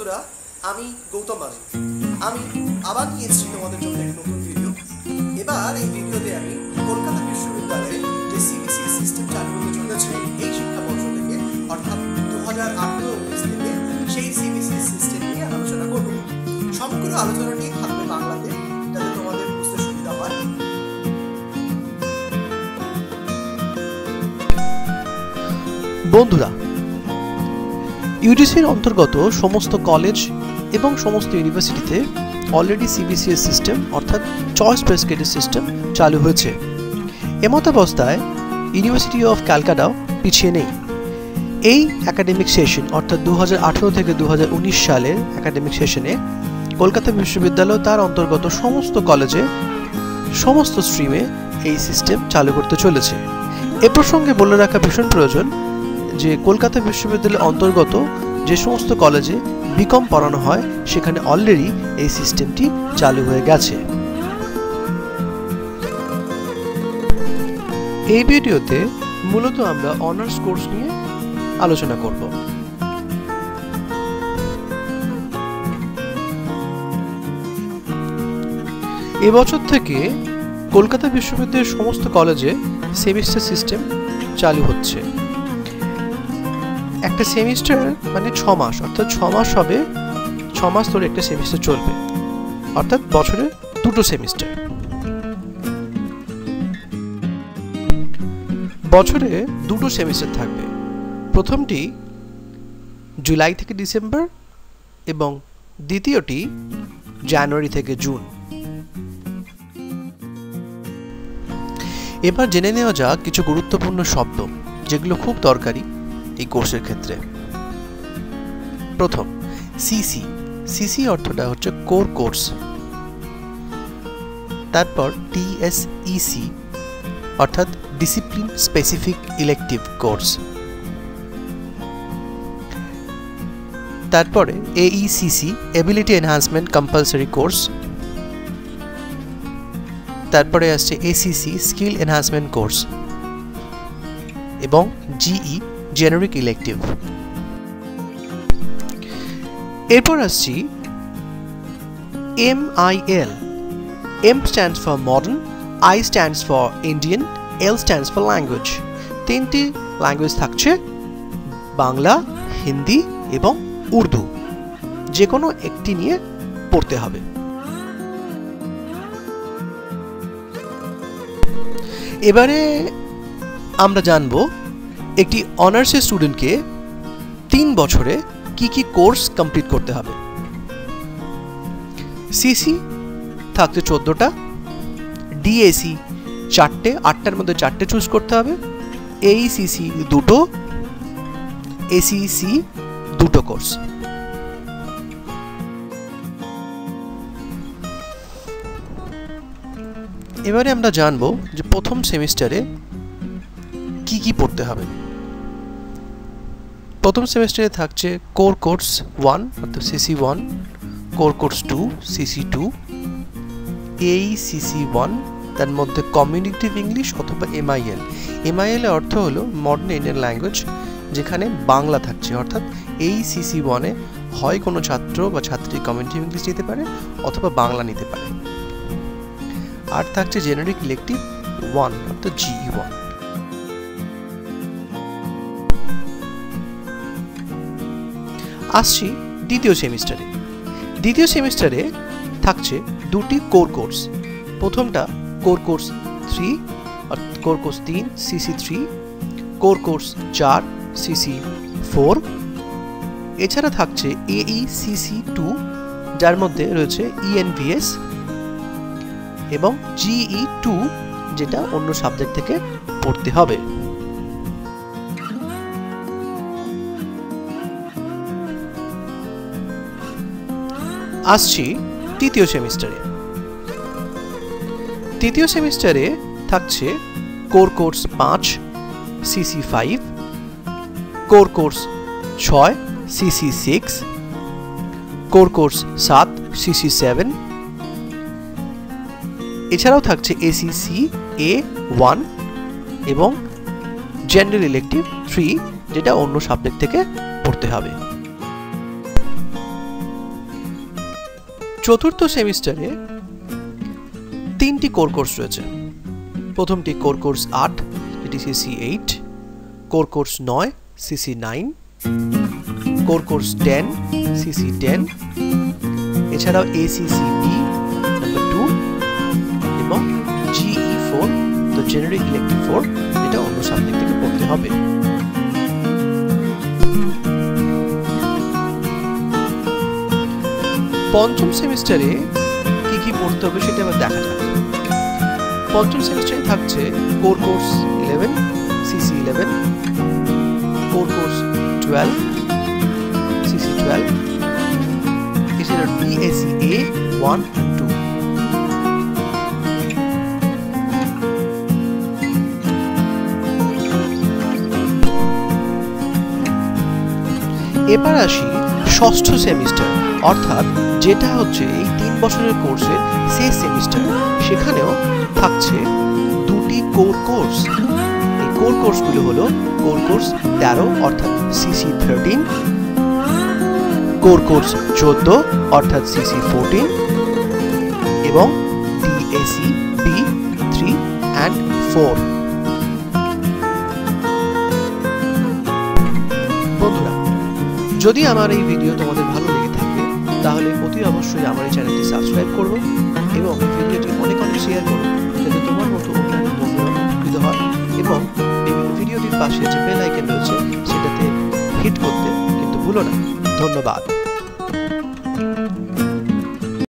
বন্ধুরা, আমি গৌতম বাজু আমি আবার নিয়ে এসেছি তোমাদের জন্য একটি নতুন ভিডিও এবার এই ভিডিওতে আমি কলকাতা বিশ্ববিদ্যালয়ে যে সিবিসি সিস্টেম চালু হতে চলেছে, এই শিক্ষাবর্ষ থেকে, অর্থাৎ দু হাজার আঠেরো উনিশ থেকে, সেই সিবিসি সিস্টেম নিয়ে আলোচনা করব। সমগ্র আলোচনাটি থাকবে বাংলাতে বন্ধুরা ইউজিসির অন্তর্গত সমস্ত কলেজ এবং সমস্ত ইউনিভার্সিটিতে অলরেডি সিবিসিএস সিস্টেম অর্থাৎ চয়েস বেস ক্রেডিট সিস্টেম চালু হয়েছে। এমতাবস্থায় ইউনিভার্সিটি অফ ক্যালকাটাও পিছিয়ে নেই। এই একাডেমিক সেশন অর্থাৎ দু হাজার আঠারো থেকে দু হাজার উনিশ সালের একাডেমিক সেশনে কলকাতা বিশ্ববিদ্যালয় তার অন্তর্গত সমস্ত কলেজে সমস্ত স্ট্রিমে এই সিস্টেম চালু করতে চলেছে। এ প্রসঙ্গে বলে রাখা ভীষণ প্রয়োজন যে কলকাতা বিশ্ববিদ্যালয়ের অন্তর্গত যে সমস্ত কলেজে বিকম পড়ানো হয়, সেখানে অলরেডি এই সিস্টেমটি চালু হয়ে গেছে। এই ভিডিওতে মূলত আমরা অনার্স কোর্স নিয়ে আলোচনা করব। এবছর থেকে কলকাতা বিশ্ববিদ্যালয়ের সমস্ত কলেজে সেমিস্টার সিস্টেম চালু হচ্ছে। একটা সেমিস্টার মানে ছ মাস, অর্থাৎ ছ মাস হবে, ছ মাস ধরে একটা সেমিস্টার চলবে। অর্থাৎ বছরে দুটো সেমিস্টার বছরে দুটো সেমিস্টার থাকবে। প্রথমটি জুলাই থেকে ডিসেম্বর এবং দ্বিতীয়টি জানুয়ারি থেকে জুন। এবার জেনে নেওয়া যাক কিছু গুরুত্বপূর্ণ শব্দ, যেগুলো খুব দরকারি। এই কোর্সের ক্ষেত্রে। প্রথম সিসি সিসি অর্থটা হচ্ছে কোর কোর্স। তারপর টিএসইসি অর্থাৎ ডিসিপ্লিন স্পেসিফিক ইলেকটিভ কোর্স তারপরে AECC ability enhancement compulsory course তারপরে আসছে এসিসি স্কিল এনহান্সমেন্ট কোর্স এবং জিই জেনারিক ইলেকটিভ এরপর আসছি M I L M stands for modern I stands for Indian L stands for language তিনটি language থাকছে, বাংলা, হিন্দি এবং উর্দু। যে কোনো একটি নিয়ে পড়তে হবে। এবারে আমরা জানব একটি অনার্সের স্টুডেন্টকে তিন বছরে কি কি কোর্স কমপ্লিট করতে হবে? সিসি থাকছে চোদ্দোটা ডিএসি চারটে, আটটার মধ্যে চারটে চুজ করতে হবে এইসিসি দুটো এসিসি দুটো কোর্স। এবারে আমরা জানব যে প্রথম সেমিস্টারে কি কি পড়তে হবে। প্রথম সেমিস্টারে থাকছে কোর কোর্স ওয়ান অর্থাৎ CC one core course two CC two এই সিসি ওয়ান তার মধ্যে কমিউনিকেটিভ ইংলিশ অথবা এমআইএল এমআইএল এর অর্থ হলো মডার্ন ইন্ডিয়ান ল্যাঙ্গুয়েজ যেখানে বাংলা থাকছে। অর্থাৎ এই সিসি ওয়ানে হয় কোনো ছাত্র বা ছাত্রী কমিউনিটিভ ইংলিশ নিতে পারে অথবা বাংলা নিতে পারে। আর থাকছে জেনারিক ইলেকটিভ ওয়ান অর্থাৎ জিই ওয়ান আসছি দ্বিতীয় সেমিস্টারে। দ্বিতীয় সেমিস্টারে থাকছে দুটি কোর কোর্স। প্রথমটা core course three core course তিন সিসি থ্রি কোর কোর্স চার সিসি ফোর এছাড়া থাকছে এই সিসি টু যার মধ্যে রয়েছে ইএনভিএস এবং জিই টু যেটা অন্য সাবজেক্ট থেকে পড়তে হবে। আসছি তৃতীয় সেমিস্টারে। তৃতীয় সেমিস্টারে থাকছে কোর কোর্স পাঁচ, সিসি ফাইভ, কোর কোর্স ছয়, সিসি সিক্স, কোর কোর্স সাত, সিসি সেভেন। এছাড়াও থাকছে এসিসি এ ওয়ান এবং জেনারেল ইলেকটিভ থ্রি, যেটা অন্য সাবজেক্ট থেকে পড়তে হবে। চতুর্থ সেমিস্টারে তিনটি কোর কোর্স রয়েছে। প্রথমটি কোর কোর্স আট, এটি সিসি এইট, কোর কোর্স নয়, CC nine, core course ten, CC ten, এছাড়াও এসিসি বি নাম্বার টু, এবং জিই ফোর তো জেনারিক ইলেকট্রিক ফোর, এটা অন্য সাবজেক্ট থেকে পড়তে হবে। পঞ্চম সেমিস্টারে কি কি পড়তে হবে সেটা এবার দেখা যাক। পঞ্চম সেমিস্টারে থাকছে core course eleven CC eleven core course twelve CC twelve এছাড়া ডিএসি এ ওয়ান টু এবার আসি ষষ্ঠ সেমিস্টার, অর্থাৎ যেটা হচ্ছে এই তিন বছরের কোর্সের শেষ সেমিস্টার সেখানেও থাকছে দুটি কোর কোর্স এই কোর কোর্সগুলো হলো কোর কোর্স তেরো, অর্থাৎ সিসি থার্টিন কোর কোর্স চোদ্দ, অর্থাৎ সিসি ফোরটিন এবং DSC B three and four যদি আমার এই ভিডিও তোমাদের ভালো তাহলে অতি অবশ্যই আমার এই চ্যানেলটি সাবস্ক্রাইব করব এবং ভিডিওটি অনেক অনেক শেয়ার করো, যাতে তোমার মতো অন্যান্য উপকৃত হয় এবং ভিডিওটির পাশে যে বেল আইকন রয়েছে, সেটাতে হিট করতে কিন্তু ভুলো না। ধন্যবাদ।